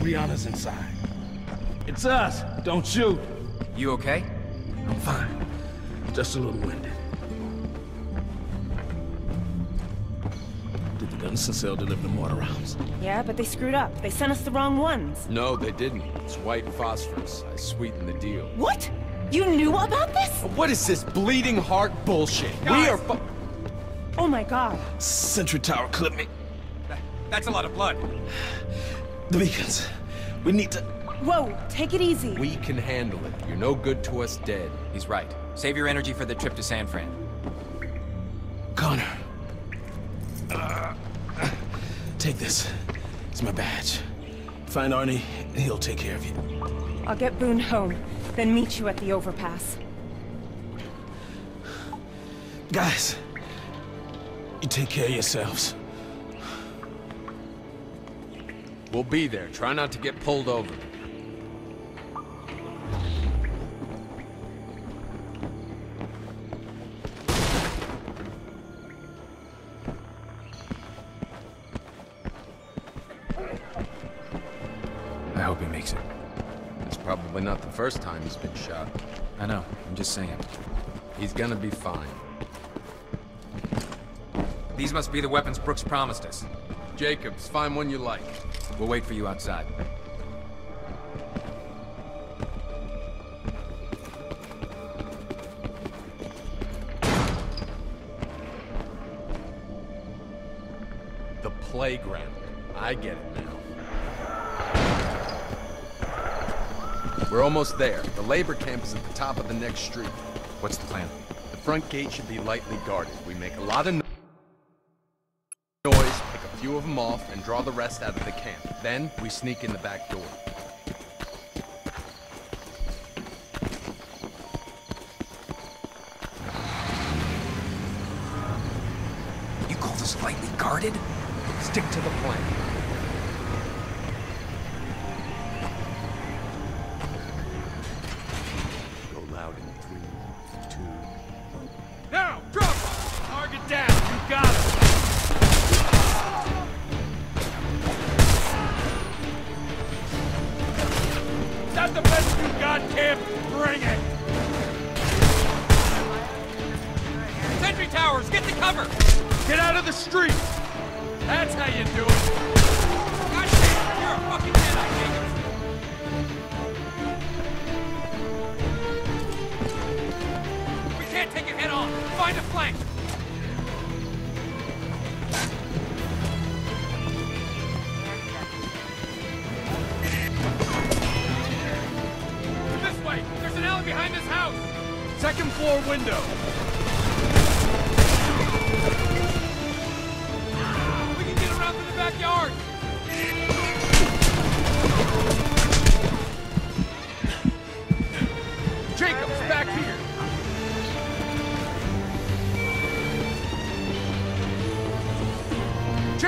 Rianna's inside. It's us. Don't shoot. You okay? I'm fine. Just a little winded. Did the Gunnison cell deliver the mortar rounds? Yeah, but they screwed up. They sent us the wrong ones. No, they didn't. It's white phosphorus. I sweetened the deal. What? You knew about this? What is this bleeding heart bullshit? We are fu- Oh my god. Sentry tower clipped me. That's a lot of blood. The beacons. We need to... Whoa, take it easy. We can handle it. You're no good to us dead. He's right. Save your energy for the trip to San Fran. Connor. Uh, take this. It's my badge. Find Arnie, and he'll take care of you. I'll get Boone home, then meet you at the overpass. Guys, you take care of yourselves. We'll be there. Try not to get pulled over. I hope he makes it. It's probably not the first time he's been shot. I know. I'm just saying. He's gonna be fine. These must be the weapons Brooks promised us. Jacobs, find one you like. We'll wait for you outside. The playground. I get it now. We're almost there. The labor camp is at the top of the next street. What's the plan? The front gate should be lightly guarded. We make a lot of noise, few of them off, and draw the rest out of the camp. Then, we sneak in the back door. You call this lightly guarded? Stick to the plan.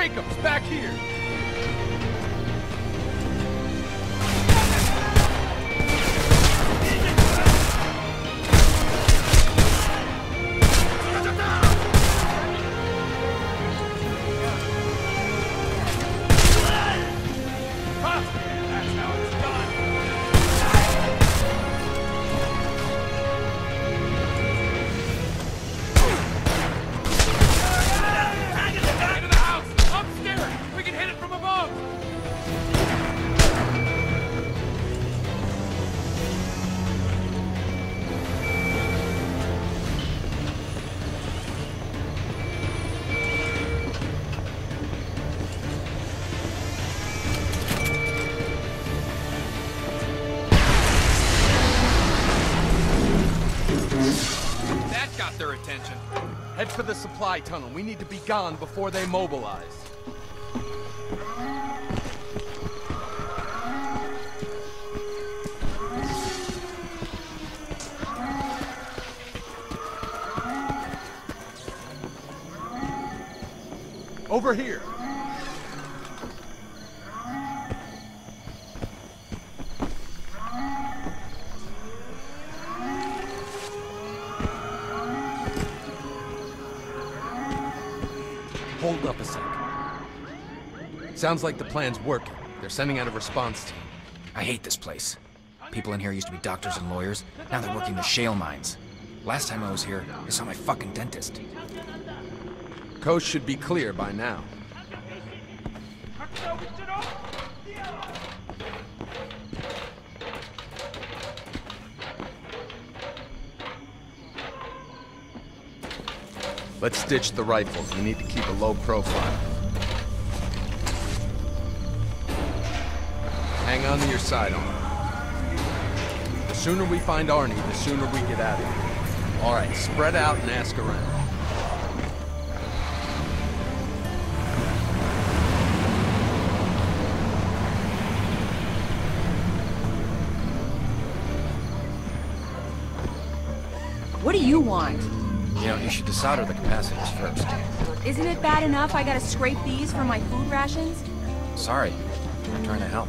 Jacobs, back here! Head for the supply tunnel. We need to be gone before they mobilize. Over here. Sounds like the plan's working. They're sending out a response team. I hate this place. People in here used to be doctors and lawyers. Now they're working the shale mines. Last time I was here, I saw my fucking dentist. Coast should be clear by now. Let's ditch the rifles. We need to keep a low profile. Hang on to your sidearm. The sooner we find Arnie, the sooner we get out of here. All right, spread out and ask around. What do you want? You know, you should desolder the capacitors first. Isn't it bad enough I gotta scrape these for my food rations? Sorry. I'm trying to help.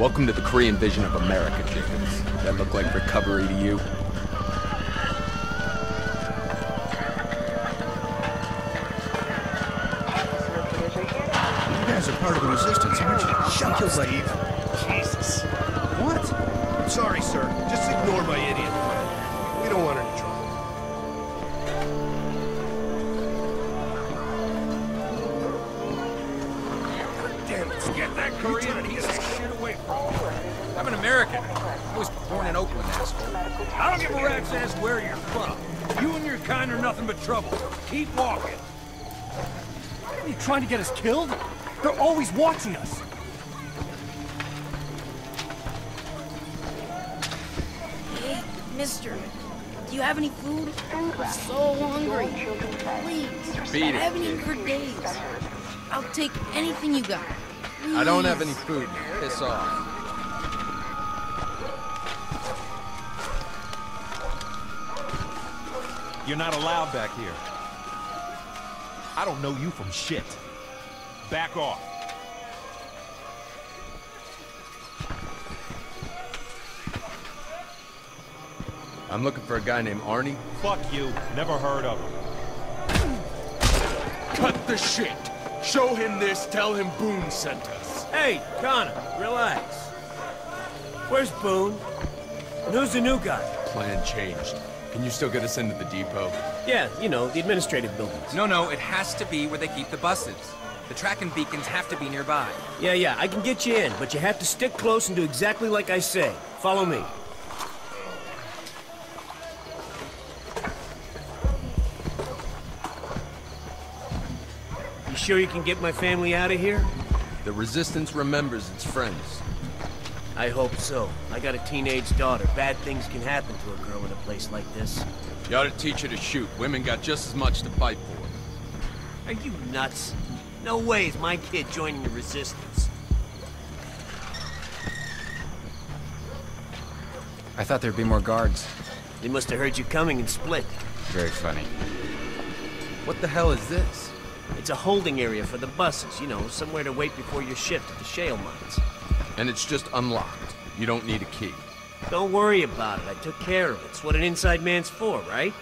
Welcome to the Korean vision of America, Dickens. That look like recovery to you? You guys are part of the resistance, aren't you? Shut up, Steve. Jesus. What? I'm sorry, sir. Just ignore my idiot friend. We don't want any I don't give a rat's ass where you're from. You and your kind are nothing but trouble. Keep walking. Are you trying to get us killed? They're always watching us. Hey, mister. Do you have any food? I'm so hungry. Please. Beat I haven't eaten for days. I'll take anything you got. I don't have any food. Piss off. You're not allowed back here. I don't know you from shit. Back off. I'm looking for a guy named Arnie. Fuck you. Never heard of him. Cut the shit! Show him this, tell him Boone sent us. Hey, Connor, relax. Where's Boone? And who's the new guy? Plan changed. Can you still get us into the depot? Yeah, you know, the administrative buildings. No, no, it has to be where they keep the buses. The tracking beacons have to be nearby. Yeah, yeah, I can get you in, but you have to stick close and do exactly like I say. Follow me. You sure you can get my family out of here? The Resistance remembers its friends. I hope so. I got a teenage daughter. Bad things can happen to a girl in a place like this. You ought to teach her to shoot. Women got just as much to fight for. Are you nuts? No way is my kid joining the resistance. I thought there'd be more guards. They must have heard you coming and split. Very funny. What the hell is this? It's a holding area for the buses, you know, somewhere to wait before your shift at the shale mines. And it's just unlocked. You don't need a key. Don't worry about it. I took care of it. It's what an inside man's for, right?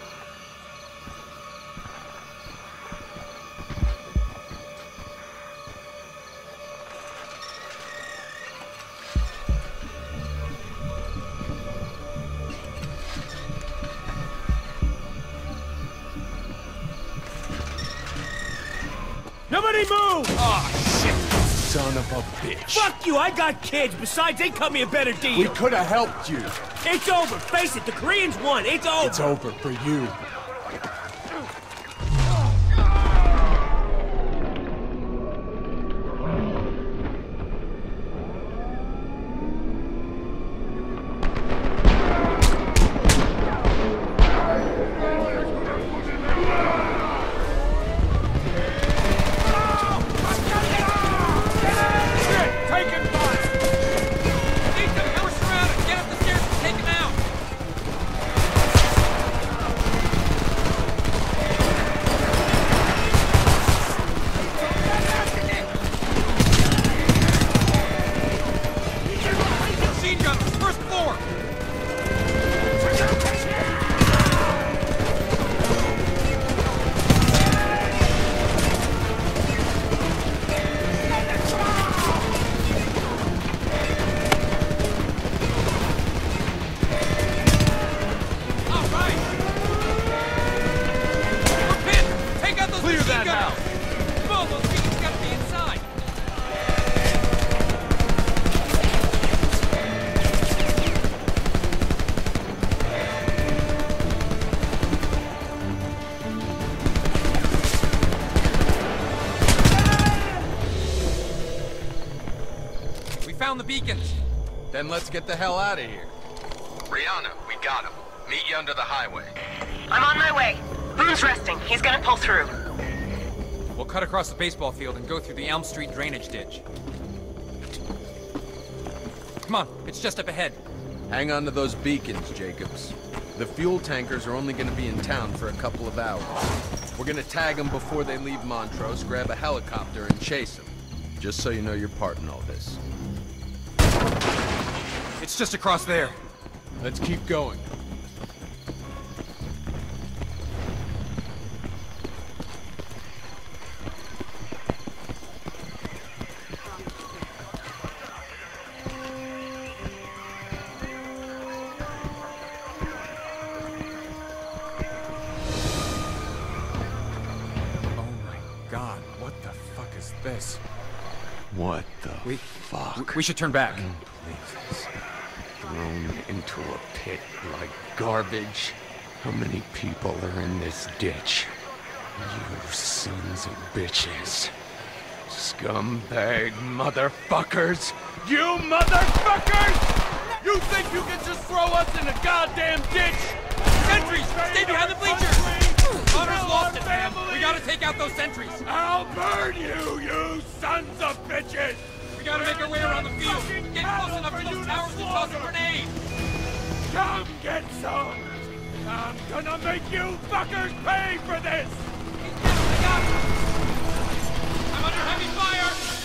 Bitch. Fuck you! I got kids. Besides, they cut me a better deal. We could have helped you. It's over. Face it, the Koreans won. It's over. It's over for you. Then let's get the hell out of here. Rianna, we got him. Meet you under the highway. I'm on my way. Boone's resting. He's gonna pull through. We'll cut across the baseball field and go through the Elm Street drainage ditch. Come on, it's just up ahead. Hang on to those beacons, Jacobs. The fuel tankers are only gonna be in town for a couple of hours. We're gonna tag them before they leave Montrose, grab a helicopter, and chase them. Just so you know your part in all this. It's just across there. Let's keep going. Oh my god, what the fuck is this? What the We- fuck? We should turn back. Mm. Into a pit like garbage. How many people are in this ditch? You sons of bitches. Scumbag motherfuckers! You motherfuckers! You think you can just throw us in a goddamn ditch? Sentries! Stay behind the bleachers! Connor's lost it, man! We gotta take out those sentries! I'll burn you, you sons of bitches! We gotta make our way around the field! Get close enough to those towers to toss a grenade! Come get some! I'm gonna make you fuckers pay for this! I'm under heavy fire!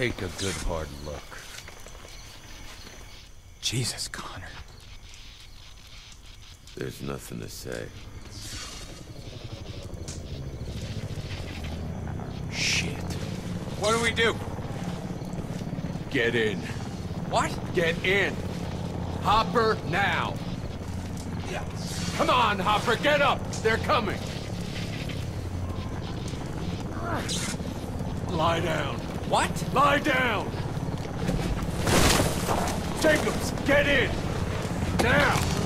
Take a good hard look. Jesus, Connor. There's nothing to say. Shit. What do we do? Get in. What? Get in. Hopper, now. Yes. Come on, Hopper, get up. They're coming. Lie down. What? Lie down. Jacobs, get in. Now.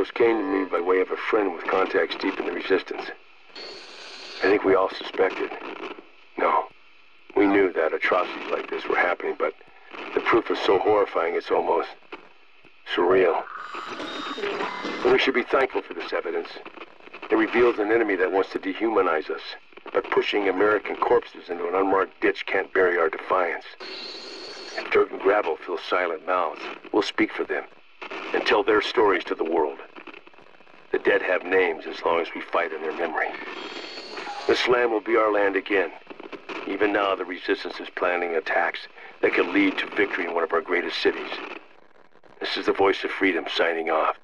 Montrose came to me by way of a friend with contacts deep in the Resistance. I think we all suspected. No. We knew that atrocities like this were happening, but the proof is so horrifying it's almost surreal. But we should be thankful for this evidence. It reveals an enemy that wants to dehumanize us. But pushing American corpses into an unmarked ditch can't bury our defiance. If dirt and gravel fill silent mouths, we'll speak for them and tell their stories to the world. The dead have names as long as we fight in their memory. This land will be our land again. Even now, the Resistance is planning attacks that could lead to victory in one of our greatest cities. This is the voice of freedom signing off.